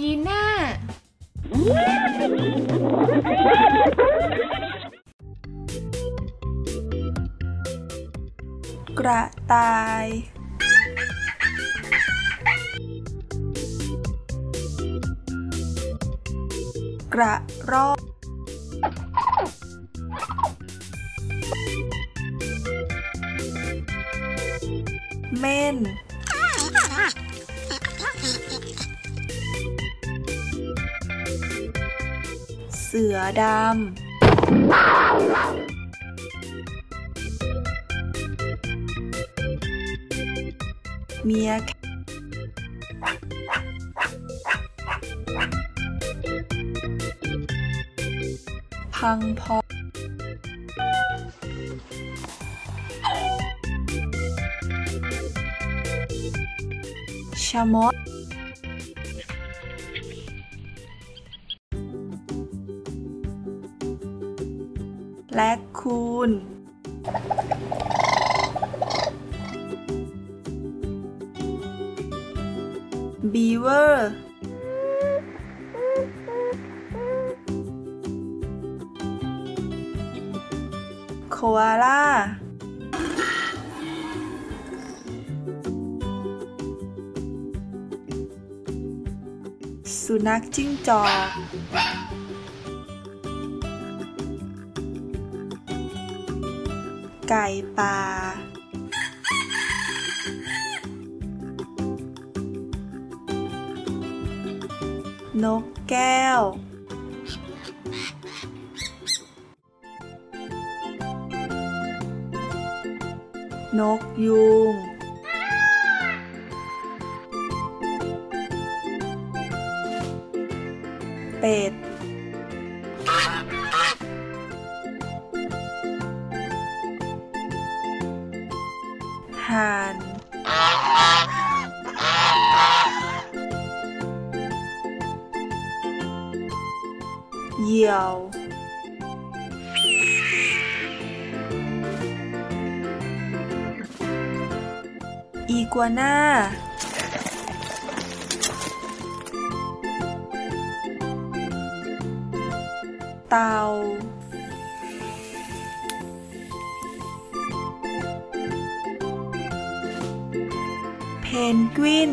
ยีน่า กระต่าย กระรอกเม่น สือดำเมียพังพอ ชะมด และคูณบีเวอร์โคอาล่าสุนัขจิ้งจอก ไก่ป่า นกแก้ว นกยูง เป็ด อีกัวน่า เต่า เพนกวิน